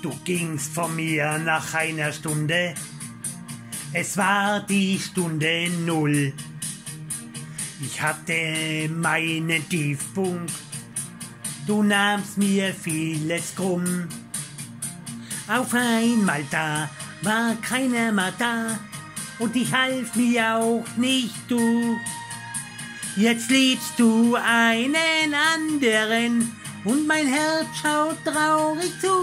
Du gingst von mir nach einer Stunde. Es war die Stunde Null. Ich hatte meinen Tiefpunkt. Du nahmst mir vieles krumm. Auf einmal da war keiner mehr da und ich half mir auch nicht du. Jetzt liebst du einen anderen und mein Herz schaut traurig zu.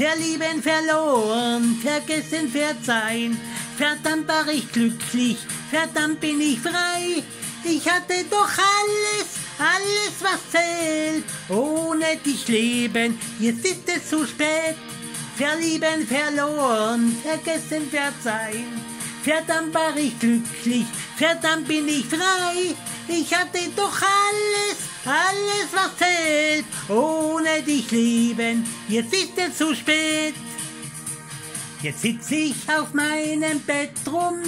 Verlieben, verloren, vergessen, verzeihen, verdammt war ich glücklich, verdammt bin ich frei. Ich hatte doch alles, alles was zählt, ohne dich leben, jetzt ist es zu spät. Verlieben, verloren, vergessen, verzeihen, verdammt war ich glücklich, verdammt bin ich frei. Ich hatte doch alles, alles was zählt, ohne dich lieben, jetzt ist es zu spät. Jetzt sitz ich auf meinem Bett rum,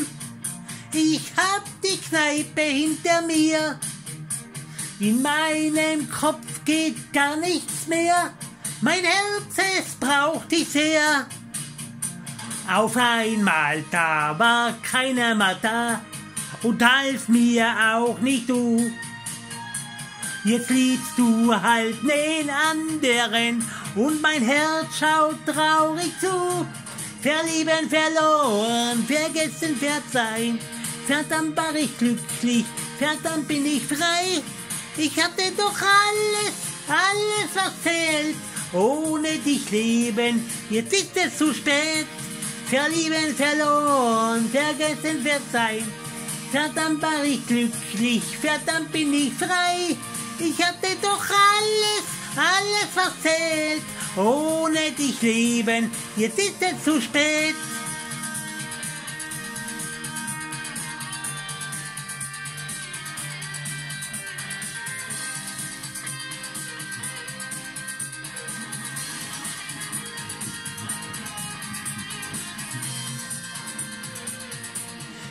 ich hab die Kneipe hinter mir. In meinem Kopf geht gar nichts mehr, mein Herz, es braucht dich sehr. Auf einmal da war keiner mehr da und half mir auch nicht du. Jetzt liebst du halt den anderen und mein Herz schaut traurig zu. Verlieben, verloren, vergessen, verzeihen. Verdammt war ich glücklich, verdammt bin ich frei. Ich hatte doch alles, alles was zählt. Ohne dich leben, jetzt ist es zu spät. Verlieben, verloren, vergessen, verzeihen. Verdammt war ich glücklich, verdammt bin ich frei. Ich hatte doch alles, alles was zählt. Ohne dich leben, jetzt ist es zu spät.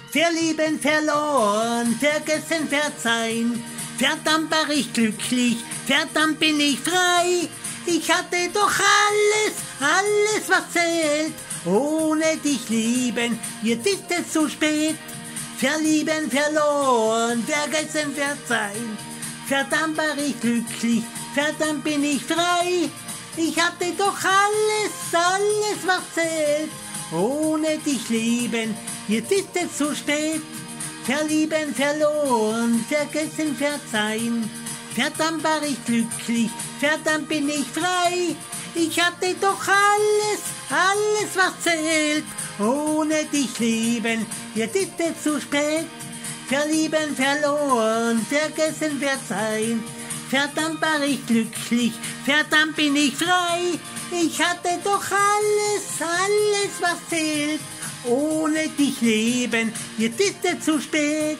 Verlieben, verloren, vergessen, verzeihen. Verdammt war ich glücklich, verdammt bin ich frei. Ich hatte doch alles, alles was zählt. Ohne dich lieben, jetzt ist es zu spät. Verlieben, verloren, vergessen, verzeihen. Verdammt war ich glücklich, verdammt bin ich frei. Ich hatte doch alles, alles was zählt. Ohne dich lieben, jetzt ist es zu spät. Verlieben, verloren, vergessen, verzeihen. Verdammt war ich glücklich, verdammt bin ich frei. Ich hatte doch alles, alles was zählt. Ohne dich lieben, jetzt ist es zu spät. Verlieben, verloren, vergessen, verzeihen. Verdammt war ich glücklich, verdammt bin ich frei. Ich hatte doch alles, alles was zählt ohne dich leben, jetzt ist es zu spät.